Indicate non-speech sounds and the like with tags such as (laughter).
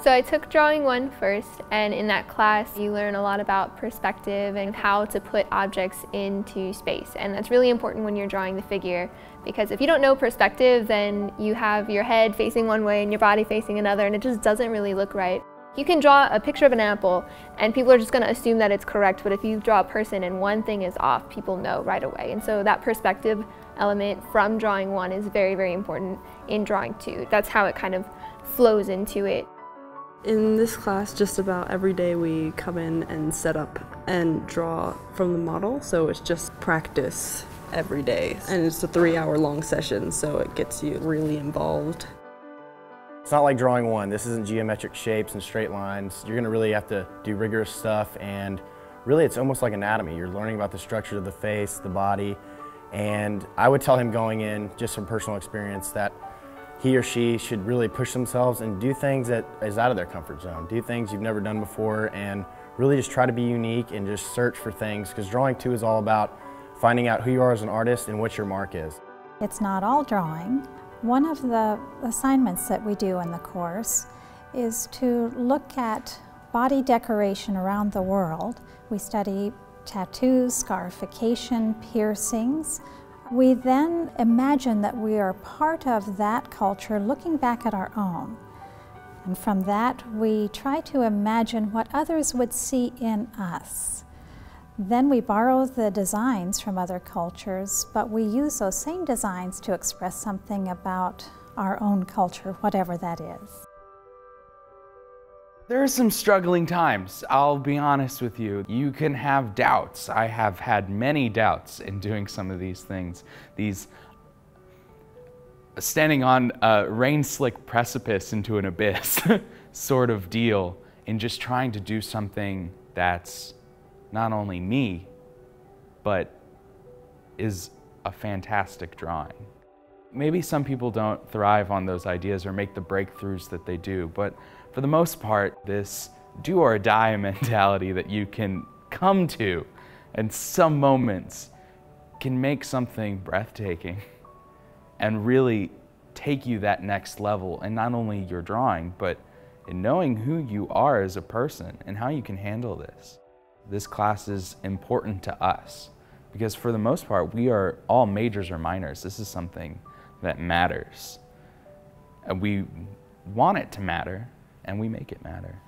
So I took drawing one first and in that class you learn a lot about perspective and how to put objects into space and that's really important when you're drawing the figure because if you don't know perspective then you have your head facing one way and your body facing another and it just doesn't really look right. You can draw a picture of an apple and people are just going to assume that it's correct but if you draw a person and one thing is off people know right away and so that perspective element from drawing one is very very important in drawing two. That's how it kind of flows into it. In this class, just about every day we come in and set up and draw from the model, so it's just practice every day. And it's a three hour long session, so it gets you really involved. It's not like drawing one. This isn't geometric shapes and straight lines. You're gonna really have to do rigorous stuff and really it's almost like anatomy. You're learning about the structure of the face, the body, and I would tell him going in, just from personal experience, that he or she should really push themselves and do things that is out of their comfort zone. Do things you've never done before and really just try to be unique and just search for things because drawing two is all about finding out who you are as an artist and what your mark is. It's not all drawing. One of the assignments that we do in the course is to look at body decoration around the world. We study tattoos, scarification, piercings, we then imagine that we are part of that culture looking back at our own. And from that, we try to imagine what others would see in us. Then we borrow the designs from other cultures, but we use those same designs to express something about our own culture, whatever that is. There are some struggling times, I'll be honest with you. You can have doubts. I have had many doubts in doing some of these things. These standing on a rain-slick precipice into an abyss (laughs) sort of deal in just trying to do something that's not only me, but is a fantastic drawing. Maybe some people don't thrive on those ideas or make the breakthroughs that they do, but for the most part, this do or die (laughs) mentality that you can come to in some moments can make something breathtaking and really take you that next level and not only your drawing, but in knowing who you are as a person and how you can handle this. This class is important to us because for the most part, we are all majors or minors. This is something that matters. We want it to matter, and we make it matter.